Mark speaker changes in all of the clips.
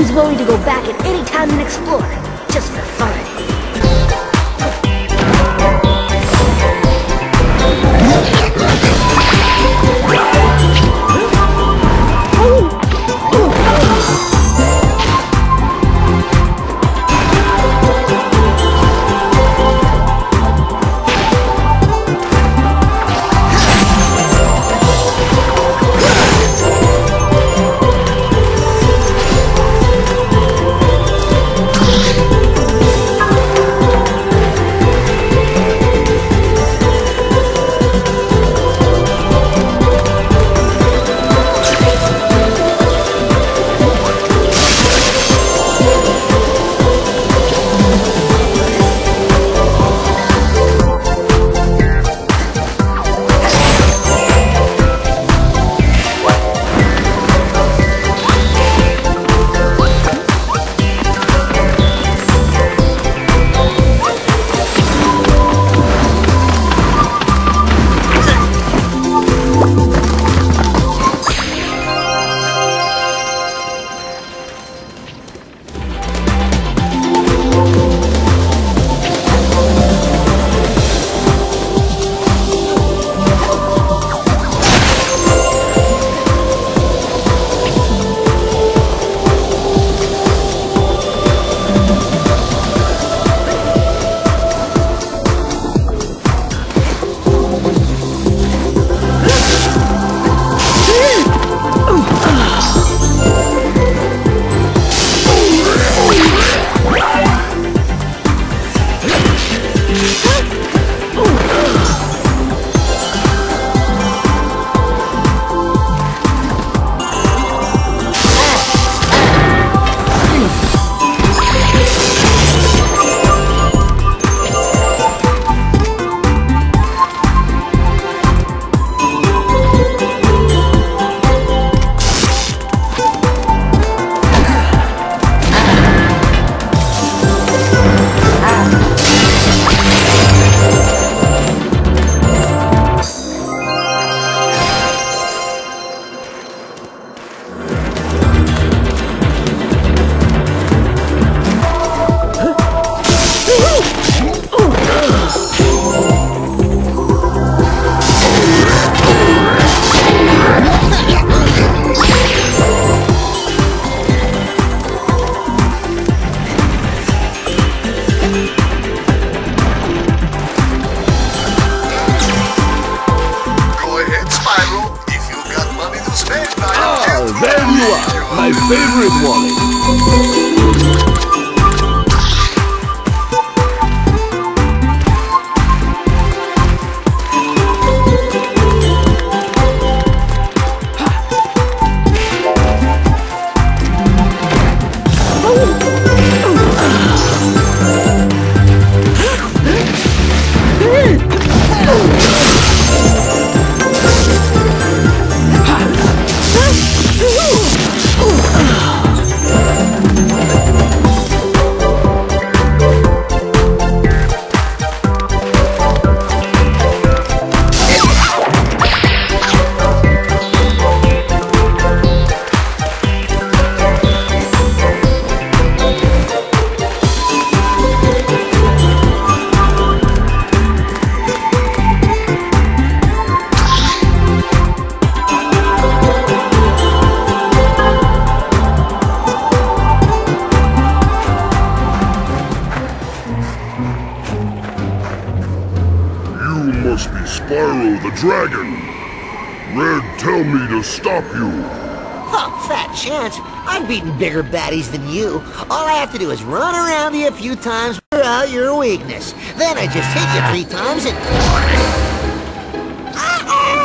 Speaker 1: always willing to go back at any time and explore, just for fun.
Speaker 2: There you are, my favorite wallet.
Speaker 3: Spyro the Dragon. Red, tell me to stop you.
Speaker 4: Oh, fat chance. I've beaten bigger baddies than you. All I have to do is run around you a few times without your weakness. Then I just hit you three times and... Ah, ah!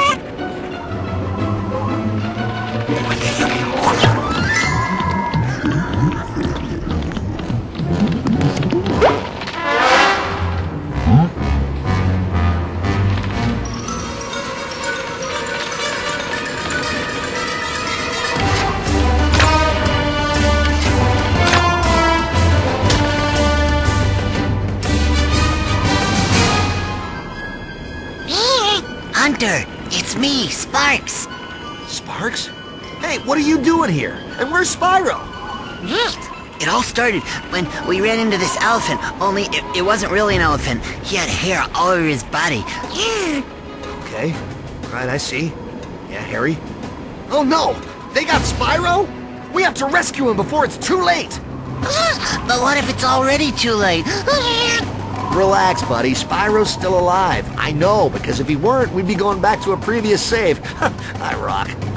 Speaker 5: Hunter, it's me, Sparx.
Speaker 4: Sparx? Hey, what are you doing here? And where's Spyro?
Speaker 5: It all started when we ran into this elephant, only it, it wasn't really an elephant. He had hair all over his body.
Speaker 4: Okay. Right, I see. Yeah, Harry. Oh no! They got Spyro? We have to rescue him before it's too late!
Speaker 5: But what if it's already too late?
Speaker 4: Relax, buddy. Spyro's still alive. I know, because if he weren't, we'd be going back to a previous save. I rock.